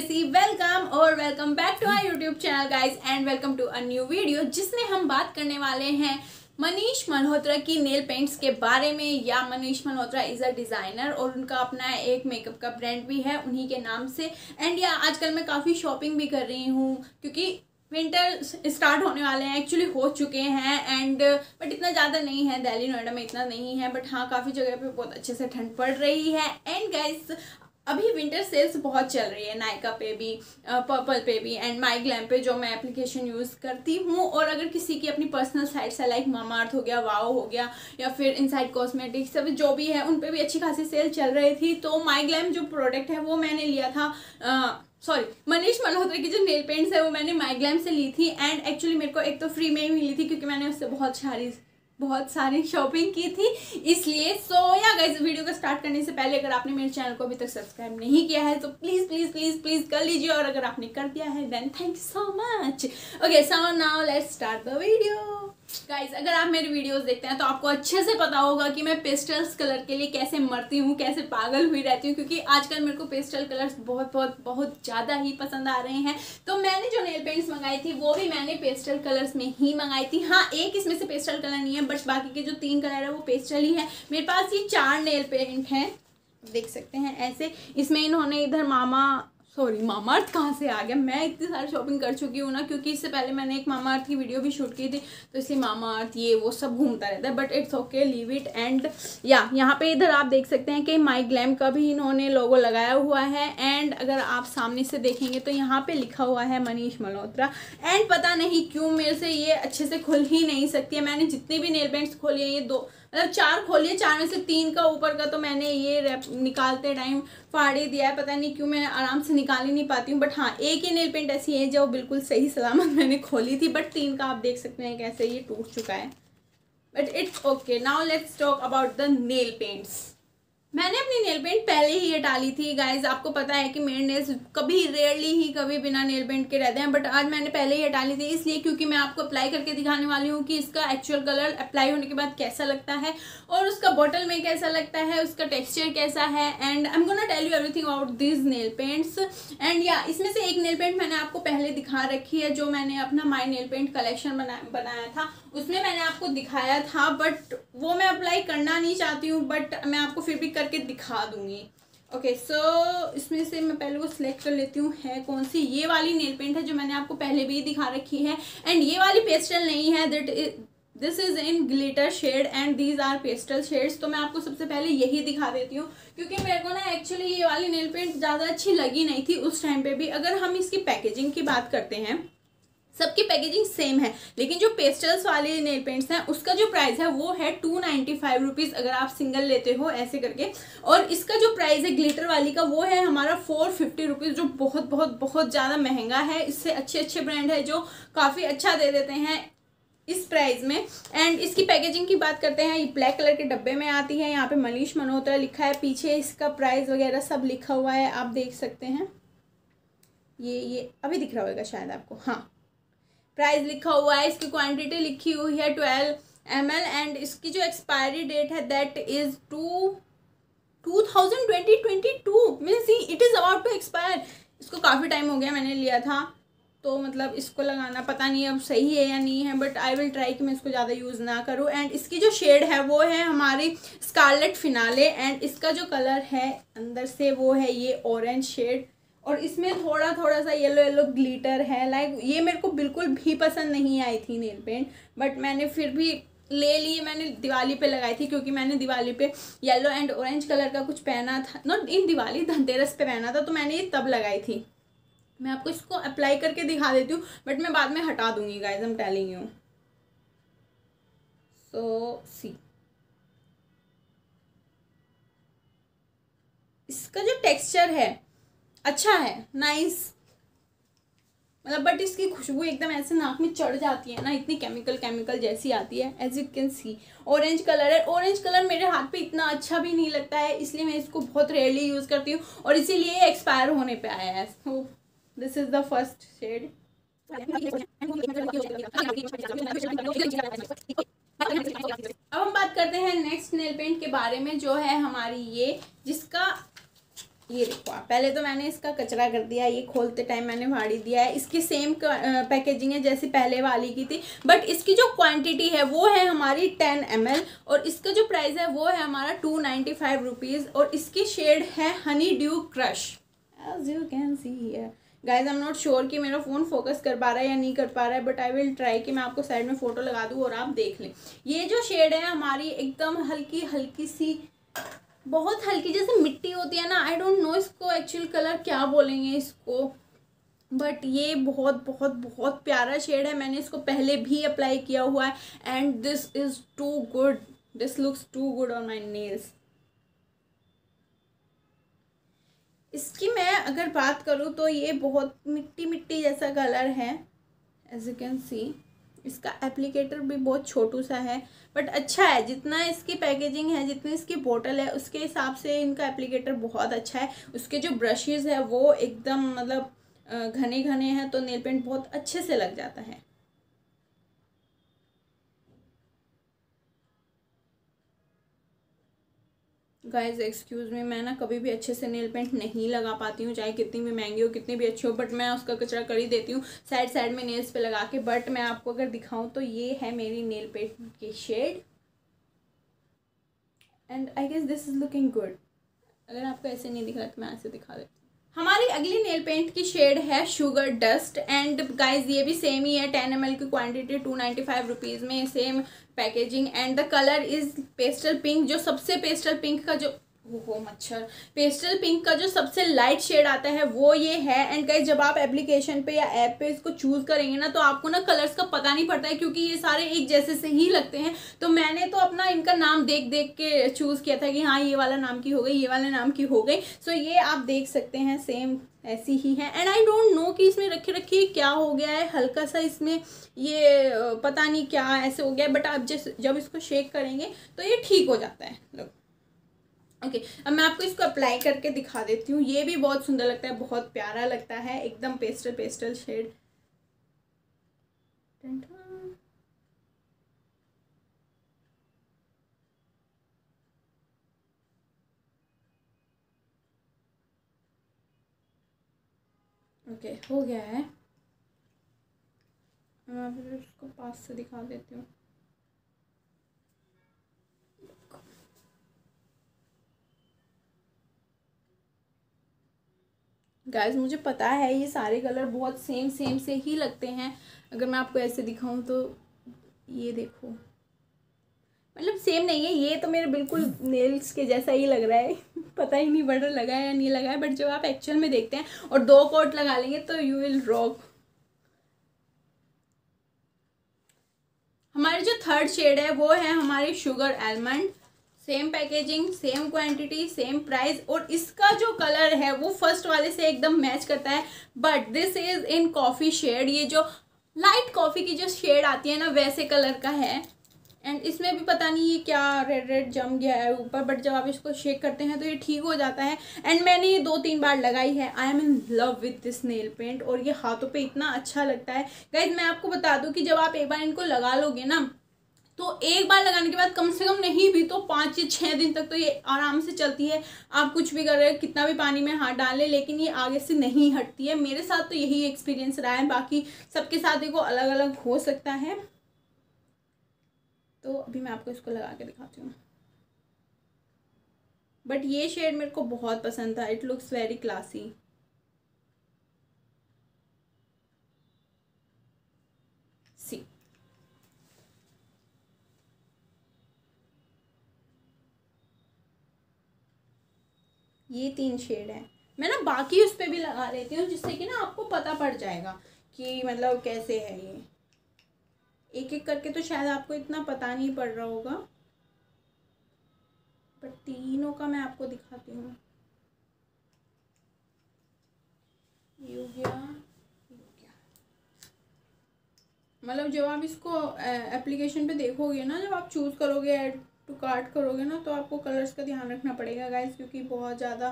Gracy welcome और welcome back to our YouTube channel guys and welcome to a new video जिसमें हम बात करने वाले हैं मनीष मल्होत्रा की नेल पेंट्स के बारे में। या Manish Malhotra is a designer और उनका अपना एक मेकअप का ब्रांड भी है, उन्हीं के नाम से। एंड या आजकल मैं काफ़ी शॉपिंग भी कर रही हूँ, क्योंकि विंटर स्टार्ट होने वाले हैं एक्चुअली हो चुके हैं एंड बट इतना ज़्यादा नहीं है। दिल्ली, नोएडा में इतना नहीं है बट हाँ काफ़ी जगह पे बहुत अच्छे से ठंड पड़ रही है। एंड गाइस अभी विंटर सेल्स बहुत चल रही है नायका पे भी पर्पल पे भी एंड माई ग्लैम पे जो मैं एप्लीकेशन यूज़ करती हूँ, और अगर किसी की अपनी पर्सनल साइट्स है लाइक मामार्थ हो गया वाओ हो गया, या फिर इनसाइड कॉस्मेटिक्स जो भी है, उन पे भी अच्छी खासी सेल चल रही थी तो माई ग्लैम जो प्रोडक्ट है, वो मैंने लिया था सॉरी मनीष मल्होत्रा की जो नेल पेंट्स है, वो मैंने माई ग्लैम से ली थी एंड एक्चुअली मेरे को एक तो फ्री में ही मिली थी, क्योंकि मैंने उससे बहुत सारी बहुत सारी शॉपिंग की थी, इसलिए सो या गाइज़ वीडियो को स्टार्ट करने से पहले अगर आपने मेरे चैनल को अभी तक सब्सक्राइब नहीं किया है तो प्लीज़ प्लीज़ प्लीज़ प्लीज़ कर लीजिए और अगर आपने कर दिया है then thank you so much okay so now let's start the video guys अगर आप मेरी वीडियोस देखते हैं तो आपको अच्छे से पता होगा कि मैं पेस्टल्स कलर के लिए कैसे मरती हूँ, कैसे पागल हुई रहती हूँ, क्योंकि आजकल मेरे को पेस्टल कलर्स बहुत बहुत बहुत ज़्यादा ही पसंद आ रहे हैं। तो मैंने जो नेल पेंट्स मंगाई थी, वो भी मैंने पेस्टल कलर्स में ही मंगाई थी। हाँ एक इसमें से पेस्टल कलर नहीं है बट बाकी के जो तीन कलर है, वो पेस्टल ही है। मेरे पास ये चार नेल पेंट हैं। देख सकते हैं ऐसे। इसमें इन्होंने इधर मामा सॉरी मामा अर्थ कहाँ से आ गया? मैं इतनी सारी शॉपिंग कर चुकी हूँ ना, क्योंकि इससे पहले मैंने एक मामा अर्थ की वीडियो भी शूट की थी तो इसलिए मामा अर्थ ये, वो सब घूमता रहता है but it's okay leave it and या यहाँ पे इधर आप देख सकते हैं कि माई ग्लैम का भी इन्होंने लोगो लगाया हुआ है एंड अगर आप सामने से देखेंगे तो यहाँ पे लिखा हुआ है मनीष मल्होत्रा एंड पता नहीं क्यों मेरे से ये अच्छे से खुल ही नहीं सकती है। मैंने जितने भी नेल पेंट्स खोले हैं, ये दो मतलब चार खोलिए, चार में से तीन का ऊपर का तो मैंने ये रैप निकालते टाइम फाड़ ही दिया है। पता नहीं क्यों मैं आराम से निकाल ही नहीं पाती हूँ बट हाँ एक ही नेल पेंट ऐसी है जो बिल्कुल सही सलामत मैंने खोली थी बट तीन का आप देख सकते हैं कैसे ये टूट चुका है। But it's okay now let's talk about the nail paints मैंने अपनी नेल पेंट पहले ही ये डाली थी गाइज़ आपको पता है कि मेरे नेल्स कभी रेयरली ही कभी बिना नेल पेंट के रहते हैं बट आज मैंने पहले ही डाली थी, इसलिए क्योंकि मैं आपको अप्लाई करके दिखाने वाली हूँ कि इसका एक्चुअल कलर अप्लाई होने के बाद कैसा लगता है और उसका बॉटल में कैसा लगता है, उसका टेक्स्चर कैसा है and I am gonna tell you everything about this nail paints and या इसमें से एक नेल पेंट मैंने आपको पहले दिखा रखी है, जो मैंने अपना माई नेल पेंट कलेक्शन बना, बनाया था। उसमें मैंने आपको दिखाया था बट वो मैं अप्लाई करना नहीं चाहती हूँ बट मैं आपको फिर भी करके दिखा दूँगी। ओके सो इसमें से मैं पहले वो सिलेक्ट कर लेती हूँ, है कौन सी? ये वाली नेल पेंट है जो मैंने आपको पहले भी दिखा रखी है। एंड ये वाली पेस्टल नहीं है that this is in glitter shade and these are pastel shades तो मैं आपको सबसे पहले यही दिखा देती हूँ, क्योंकि मेरे को ना एक्चुअली ये वाली नेल पेंट ज़्यादा अच्छी लगी नहीं थी उस टाइम पे भी। अगर हम इसकी पैकेजिंग की बात करते हैं सबकी पैकेजिंग सेम है। लेकिन जो पेस्टल्स वाले नेल पेंट्स हैं, उसका जो प्राइस है, वो है टू नाइन्टी फाइव रुपीज़ अगर आप सिंगल लेते हो ऐसे करके। और इसका जो प्राइस है ग्लिटर वाली का, वो है हमारा फोर फिफ्टी रुपीज़ जो बहुत बहुत बहुत ज़्यादा महँगा है। इससे अच्छे अच्छे ब्रांड है जो काफ़ी अच्छा दे देते हैं इस प्राइस में। एंड इसकी पैकेजिंग की बात करते हैं, ये ब्लैक कलर के डब्बे में आती है। यहाँ पे मनीष मल्होत्रा लिखा है, पीछे इसका प्राइस वगैरह सब लिखा हुआ है, आप देख सकते हैं। ये ये, अभी दिख रहा होगा शायद आपको। हाँ। प्राइस लिखा हुआ है, इसकी क्वांटिटी लिखी हुई है ट्वेल्व एम एंड इसकी जो एक्सपायरी डेट है that is two two thousand twenty twenty two means it is about to expire इसको काफ़ी टाइम हो गया मैंने लिया था तो मतलब इसको लगाना पता नहीं अब सही है या नहीं है बट आई विल ट्राई कि मैं इसको ज़्यादा यूज़ ना करूँ. एंड इसकी जो शेड है, वो है हमारी स्कारलेट फिनाले एंड इसका जो कलर है अंदर से, वो है ये ऑरेंज शेड और इसमें थोड़ा थोड़ा सा येलो येलो ग्लिटर है लाइक ये मेरे को बिल्कुल भी पसंद नहीं आई थी नेल पेंट बट मैंने फिर भी ले ली, मैंने दिवाली पे लगाई थी क्योंकि मैंने दिवाली पे येलो एंड ऑरेंज कलर का कुछ पहना था नॉट इन दिवाली, धनतेरस पे पहना था तो मैंने ये तब लगाई थी। मैं आपको इसको अप्लाई करके दिखा देती हूँ बट मैं बाद में हटा दूँगी गाइज़ हम टेलिंग यू सो सी इसका जो टेक्सचर है अच्छा है नाइस मतलब बट इसकी खुशबू एकदम ऐसे नाक में चढ़ जाती है ना, इतनी केमिकल केमिकल जैसी आती है as you can see orange colour है ऑरेंज कलर मेरे हाथ पे इतना अच्छा भी नहीं लगता है, इसलिए मैं इसको बहुत रेयरली यूज़ करती हूँ और इसीलिए एक्सपायर होने पे आया है. So this is the first shade अब हम बात करते हैं नेक्स्ट नेल पेंट के बारे में, जो है हमारी ये, जिसका ये देखो आप। पहले तो मैंने इसका कचरा कर दिया, ये खोलते टाइम मैंने फाड़ी दिया है। इसकी सेम पैकेजिंग है जैसी पहले वाली की थी। बट इसकी जो क्वांटिटी है, वो है हमारी टेन एमएल और इसका जो प्राइस है, वो है हमारा टू नाइन्टी फाइव रुपीज़ और इसकी शेड है honeydew crush as you can see here guys I am not sure कि मेरा फ़ोन फोकस कर पा रहा है या नहीं कर पा रहा है बट आई विल ट्राई कि मैं आपको साइड में फ़ोटो लगा दूँ और आप देख लें। ये जो शेड है हमारी एकदम हल्की हल्की सी बहुत हल्की, जैसे मिट्टी होती है ना आई डोंट नो इसको एक्चुअल कलर क्या बोलेंगे इसको बट ये बहुत बहुत बहुत प्यारा शेड है। मैंने इसको पहले भी अप्लाई किया हुआ है and this is too good this looks too good on my nails इसकी मैं अगर बात करूँ तो ये बहुत मिट्टी मिट्टी जैसा कलर है एज यू कैन सी इसका एप्लीकेटर भी बहुत छोटू सा है बट अच्छा है, जितना इसकी पैकेजिंग है, जितनी इसकी बोतल है, उसके हिसाब से इनका एप्लीकेटर बहुत अच्छा है। उसके जो ब्रशेज़ है, वो एकदम मतलब घने घने हैं तो नेल पेंट बहुत अच्छे से लग जाता है। गाइज़ एक्सक्यूज़ में मैं ना कभी भी अच्छे से नेल पेंट नहीं लगा पाती हूँ, चाहे कितनी भी महँगी हो, कितनी भी अच्छी हो बट मैं उसका कचरा कर ही देती हूँ साइड साइड में नेल्स पे लगा के बट मैं आपको अगर दिखाऊँ तो ये है मेरी नेल पेंट की shade and I guess this is looking good अगर आपको ऐसे नहीं दिख रहा तो मैं ऐसे दिखा देती हमारी अगली नेल पेंट की शेड है शुगर डस्ट एंड गाइस ये भी सेम ही है टेन एम की quantity two ninety five rupees में same packaging and the colour is pastel pink जो सबसे पेस्टल पिंक का जो वो मच्छर। पेस्टल पिंक का जो सबसे लाइट शेड आता है, वो ये है। एंड गाइस जब आप एप्लीकेशन पे या ऐप पे इसको चूज़ करेंगे ना तो आपको ना कलर्स का पता नहीं पड़ता है, क्योंकि ये सारे एक जैसे से ही लगते हैं। तो मैंने तो अपना इनका नाम देख देख के चूज़ किया था कि हाँ ये वाला नाम की हो गई, ये वाला नाम की हो गई। सो ये आप देख सकते हैं सेम ऐसी ही है। एंड आई डोंट नो कि इसमें रखे रखिए क्या हो गया है। हल्का सा इसमें ये पता नहीं क्या ऐसे हो गया है बट आप जब इसको शेक करेंगे तो ये ठीक हो जाता है। लोग ओके अब मैं आपको इसको अप्लाई करके दिखा देती हूँ। ये भी बहुत सुंदर लगता है बहुत प्यारा लगता है एकदम pastel pastel shade okay okay, हो गया है। मैं इसको पास से दिखा देती हूँ। गाइस मुझे पता है ये सारे कलर बहुत सेम सेम से ही लगते हैं। अगर मैं आपको ऐसे दिखाऊँ तो ये देखो। मतलब सेम नहीं है, ये तो मेरे बिल्कुल नेल्स के जैसा ही लग रहा है। पता ही नहीं बड़ा लगा है या नहीं लगा है बट जब आप एक्चुअल में देखते हैं और दो कोट लगा लेंगे तो यू विल रॉक हमारे जो थर्ड शेड है, वो है हमारे sugar almond same packaging same quantity same price और इसका जो कलर है, वो फ़र्स्ट वाले से एकदम मैच करता है। But this is in coffee shade ये जो लाइट कॉफ़ी की जो शेड आती है ना, वैसे कलर का है। एंड इसमें भी पता नहीं ये क्या रेड रेड जम गया है ऊपर बट जब आप इसको शेक करते हैं तो ये ठीक हो जाता है। एंड मैंने ये दो तीन बार लगाई है। I am in love with this nail paint और ये हाथों पे इतना अच्छा लगता है। गाइज़ मैं आपको बता दूँ कि जब आप एक बार इनको लगा लोगे ना तो एक बार लगाने के बाद कम से कम नहीं भी तो पाँच या छः दिन तक तो ये आराम से चलती है। आप कुछ भी कर रहे हो, कितना भी पानी में हाथ डाल लेकिन ये आगे से नहीं हटती है। मेरे साथ तो यही एक्सपीरियंस रहा है। बाकी सबके साथ देखो अलग अलग हो सकता है। तो अभी मैं आपको इसको लगा के दिखाती हूँ। बट ये शेड मेरे को बहुत पसंद था। इट लुक्स वेरी क्लासी ये तीन शेड है। मैं ना बाकी उस पर भी लगा लेती हूँ जिससे कि ना आपको पता पड़ जाएगा कि मतलब कैसे है ये। एक एक करके तो शायद आपको इतना पता नहीं पड़ रहा होगा। बट तीनों का मैं आपको दिखाती हूँ। मतलब जब आप इसको एप्लीकेशन पे देखोगे ना, जब आप चूज़ करोगे ऐड टू कार्ट करोगे ना तो आपको कलर्स का ध्यान रखना पड़ेगा गाइस क्योंकि बहुत ज़्यादा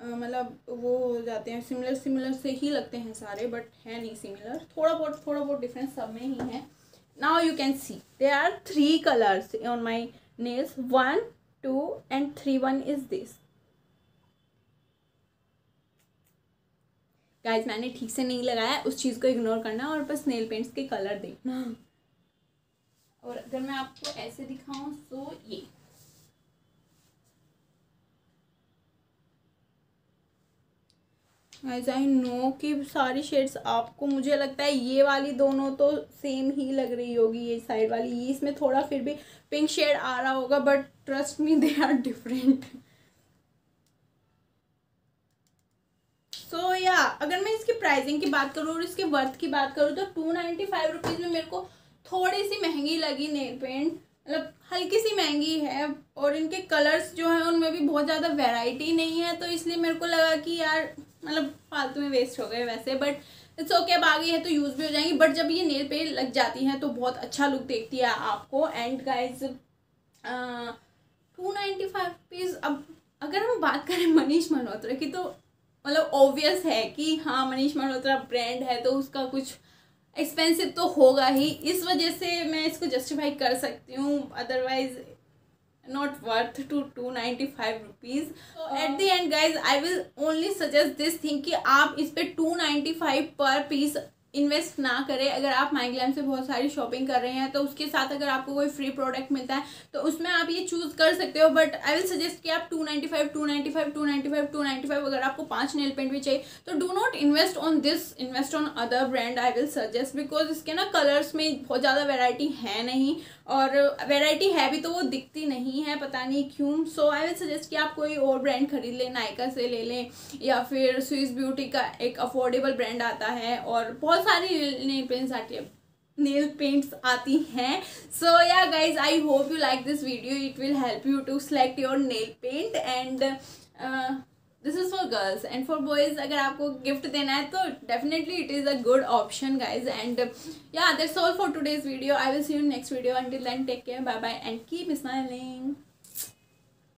मतलब वो हो जाते हैं। सिमिलर सिमिलर से ही लगते हैं सारे बट है नहीं सिमिलर थोड़ा बहुत थोड़ा बहुत डिफरेंस सब में ही है। Now you can see they are three colours on my nails one two and three one is this guys मैंने ठीक से नहीं लगाया, उस चीज़ को इग्नोर करना और बस नेल पेंट्स के कलर देखना। और अगर मैं आपको ऐसे दिखाऊँ तो ये। नो कि सारी शेड्स आपको, मुझे लगता है ये वाली दोनों तो सेम ही लग रही होगी, ये साइड वाली। ये इसमें थोड़ा फिर भी पिंक शेड आ रहा होगा but trust me they are different so या अगर मैं इसकी प्राइसिंग की बात करूँ और इसके वर्थ की बात करूँ तो टू नाइन्टी फाइव रुपीज़ में मेरे को थोड़ी सी महँगी लगी नेल पेंट मतलब हल्की सी महँगी है और इनके कलर्स जो हैं उनमें भी बहुत ज़्यादा वैरायटी नहीं है तो इसलिए मेरे को लगा कि यार मतलब फालतू में वेस्ट हो गए वैसे बट इट्स ओके अब आ गई है तो यूज़ भी हो जाएँगी बट जब ये नेल पेंट लग जाती हैं तो बहुत अच्छा लुक देखती है आपको। And guys two ninety five अब अगर हम बात करें मनीष मल्होत्रा की तो मतलब ऑब्वियस है कि हाँ मनीष मल्होत्रा ब्रांड है तो उसका कुछ एक्सपेंसिव तो होगा ही। इस वजह से मैं इसको जस्टिफाई कर सकती हूँ। Otherwise not worth two two ninety five rupees at the end guys I will only suggest this thing कि आप इस पर टू नाइन्टी फाइव पर पीस इन्वेस्ट ना करें। अगर आप माइग्लैम से बहुत सारी शॉपिंग कर रहे हैं तो उसके साथ अगर आपको कोई फ्री प्रोडक्ट मिलता है तो उसमें आप ये चूज़ कर सकते हो। बट आई विल सजेस्ट कि आप two ninety five two ninety five two ninety five two ninety five अगर आपको पाँच नेल पेंट भी चाहिए तो do not invest on this invest on other brand I will suggest because इसके ना कलर्स में बहुत ज़्यादा वेराइटी है नहीं। और वेराइटी है भी तो वो दिखती नहीं है, पता नहीं क्यों। सो आई विल सजेस्ट कि आप कोई और ब्रांड खरीद लें नायका से ले लें, या फिर स्विस ब्यूटी का एक अफोर्डेबल ब्रांड आता है, और बहुत सारी नेल पेंट्स आती है। नेल पेंट्स आती हैं। सो या guys I hope you like this video it will help you to select your nail paint and this is for girls and for boys अगर आपको गिफ्ट देना है तो definitely it is a good option guys and या that's all for today's video I will see you next video then take care bye bye and keep smiling